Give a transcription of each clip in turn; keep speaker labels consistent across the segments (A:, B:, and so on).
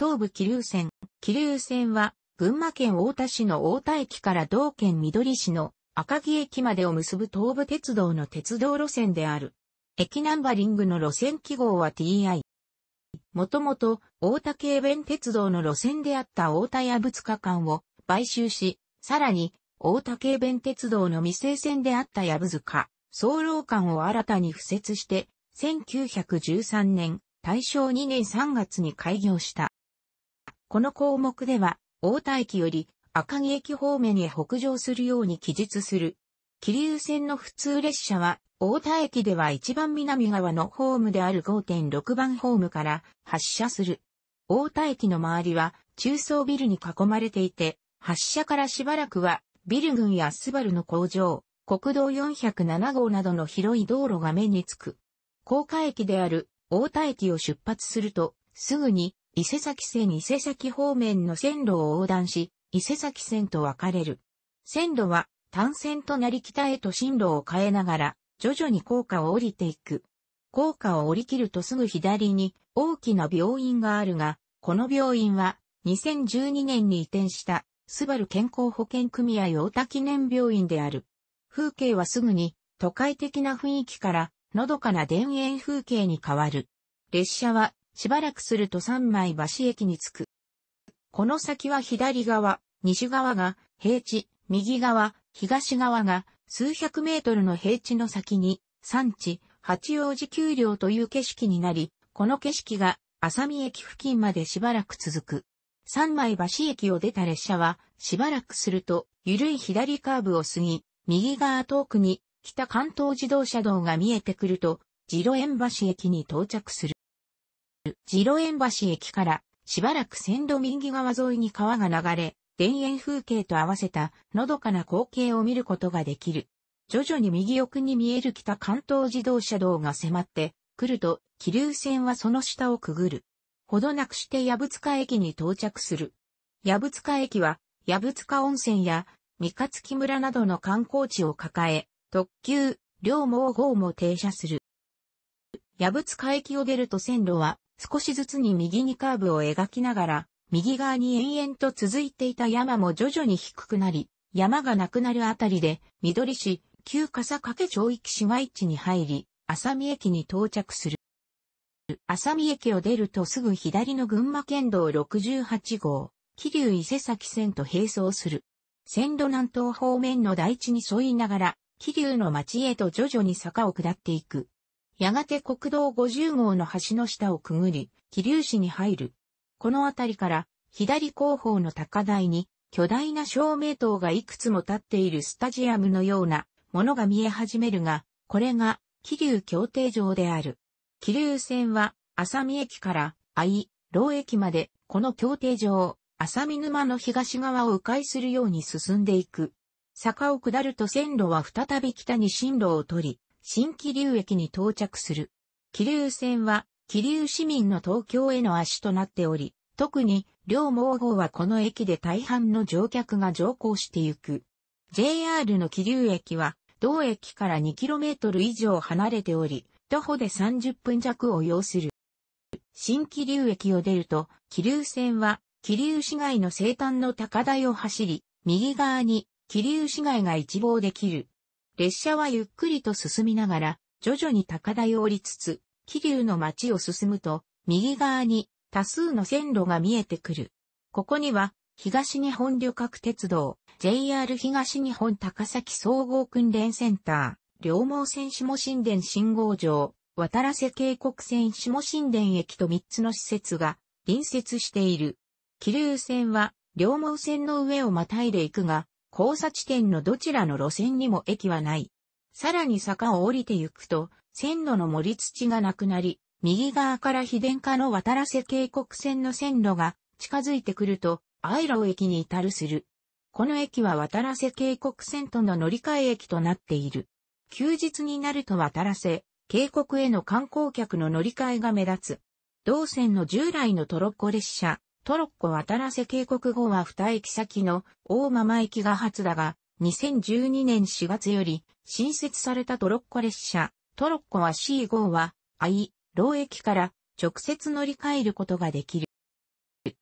A: 東武気流線。気流線は、群馬県太田市の太田駅から同県緑市の赤城駅までを結ぶ東武鉄道の鉄道路線である。駅ナンバリングの路線記号は TI。もともと、大田軽便鉄道の路線であった大田屋仏化間を買収し、さらに、大田軽便鉄道の未成線であった矢塚、総老間を新たに付設して、1913年、大正2年3月に開業した。この項目では、大田駅より赤城駅方面へ北上するように記述する。気流線の普通列車は、大田駅では一番南側のホームである5.6番ホームから発車する。大田駅の周りは中層ビルに囲まれていて、発車からしばらくはビル群やスバルの工場、国道407号などの広い道路が目につく。高架駅である大田駅を出発すると、すぐに伊勢崎線伊勢崎方面の線路を横断し、伊勢崎線と分かれる。線路は単線となり北へと進路を変えながら、徐々に高架を降りていく。高架を降り切るとすぐ左に大きな病院があるが、この病院は2012年に移転したスバル健康保険組合大田記念病院である。風景はすぐに都会的な雰囲気からのどかな田園風景に変わる。列車はしばらくすると三枚橋駅に着く。この先は左側、西側が平地、右側、東側が数百メートルの平地の先に山地、八王子丘陵という景色になり、この景色が浅見駅付近までしばらく続く。三枚橋駅を出た列車は、しばらくすると、ゆるい左カーブを過ぎ、右側遠くに、北関東自動車道が見えてくると、次路園橋駅に到着する。ジ次路園橋駅から、しばらく線路右側沿いに川が流れ、田園風景と合わせた、のどかな光景を見ることができる。徐々に右奥に見える北関東自動車道が迫ってくると、気流線はその下をくぐる。ほどなくして矢塚駅に到着する。矢塚駅は、矢塚温泉や三日月村などの観光地を抱え、特急、両毛号も停車する。矢塚駅を出ると線路は少しずつに右にカーブを描きながら、右側に延々と続いていた山も徐々に低くなり、山がなくなるあたりで、緑市、旧笠掛町域市街地に入り、浅見駅に到着する。浅見駅を出るとすぐ左の群馬県道68号、桐生伊勢崎線と並走する。線路南東方面の台地に沿いながら、桐生の町へと徐々に坂を下っていく。やがて国道50号の橋の下をくぐり、桐生市に入る。この辺りから左後方の高台に巨大な照明塔がいくつも立っているスタジアムのようなものが見え始めるが、これが桐生協定場である。桐生線は浅見駅から愛、老駅までこの協定場、浅見沼の東側を迂回するように進んでいく。坂を下ると線路は再び北に進路を取り、新桐生駅に到着する。桐生線は桐生市民の東京への足となっており、特に両毛号はこの駅で大半の乗客が乗降してゆく。JR の桐生駅は同駅から 2km 以上離れており、徒歩で30分弱を要する。新気流駅を出ると、気流線は、気流市街の西端の高台を走り、右側に気流市街が一望できる。列車はゆっくりと進みながら、徐々に高台を降りつつ、気流の街を進むと、右側に多数の線路が見えてくる。ここには、東日本旅客鉄道、JR 東日本高崎総合訓練センター、両毛線下神殿信号場、渡良瀬渓谷線下神殿駅と3つの施設が隣接している。気流線は両毛線の上をまたいでいくが、交差地点のどちらの路線にも駅はない。さらに坂を降りて行くと、線路の盛り土がなくなり、右側から秘伝家の渡良瀬渓谷線の線路が近づいてくると、アイロ駅に至るする。この駅は渡良瀬渓谷線との乗り換え駅となっている。休日になると渡らせ、渓谷への観光客の乗り換えが目立つ。同線の従来のトロッコ列車、トロッコ渡らせ渓谷後は二駅先の大間々駅が初だが、2012年4月より新設されたトロッコ列車、トロッコは C 号は、愛、老駅から直接乗り換えることができる。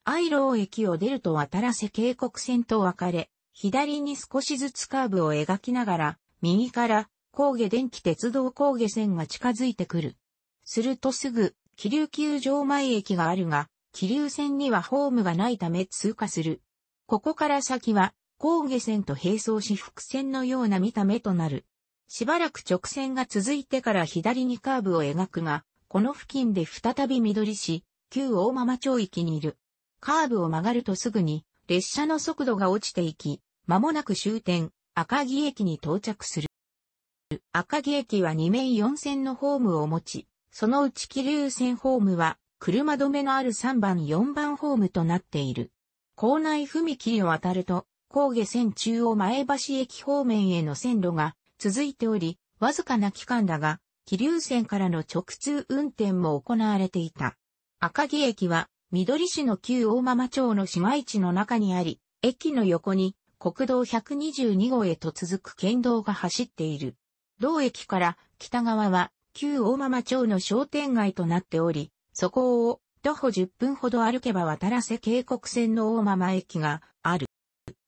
A: 愛老駅を出ると渡良瀬渓谷線と分かれ、左に少しずつカーブを描きながら、右から高下電気鉄道高下線が近づいてくる。するとすぐ、気流球場前駅があるが、気流線にはホームがないため通過する。ここから先は、高下線と並走し伏線のような見た目となる。しばらく直線が続いてから左にカーブを描くが、この付近で再び緑市、旧大間町域にいる。カーブを曲がるとすぐに、列車の速度が落ちていき、間もなく終点、赤城駅に到着する。赤城駅は2面4線のホームを持ち、そのうち気流線ホームは、車止めのある3番4番ホームとなっている。構内踏切を渡ると、高下線中央前橋駅方面への線路が続いており、わずかな期間だが、気流線からの直通運転も行われていた。赤城駅は、緑市の旧大間町の市街地の中にあり、駅の横に国道122号へと続く県道が走っている。同駅から北側は旧大間町の商店街となっており、そこを徒歩10分ほど歩けば渡良瀬渓谷線の大間駅がある。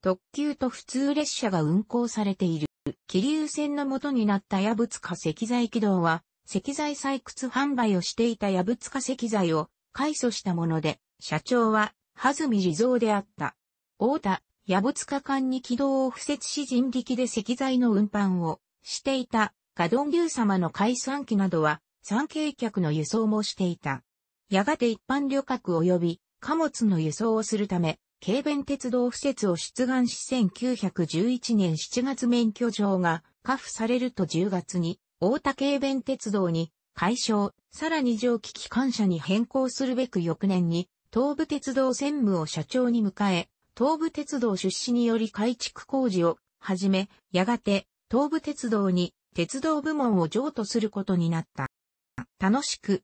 A: 特急と普通列車が運行されている。気流線の元になった矢塚石材軌道は、石材採掘販売をしていた矢塚石材を改祖したもので、社長は、はずみ地蔵であった。大田、矢塚間に軌道を敷設し人力で石材の運搬をしていた、ガドン牛様の海産機などは、産経客の輸送もしていた。やがて一般旅客及び貨物の輸送をするため、軽便鉄道施設を出願し1911年7月免許状が下付されると10月に大田軽便鉄道に解消、さらに蒸気機関車に変更するべく翌年に東武鉄道専務を社長に迎え、東武鉄道出資により改築工事を始め、やがて東武鉄道に鉄道部門を譲渡することになった。楽しく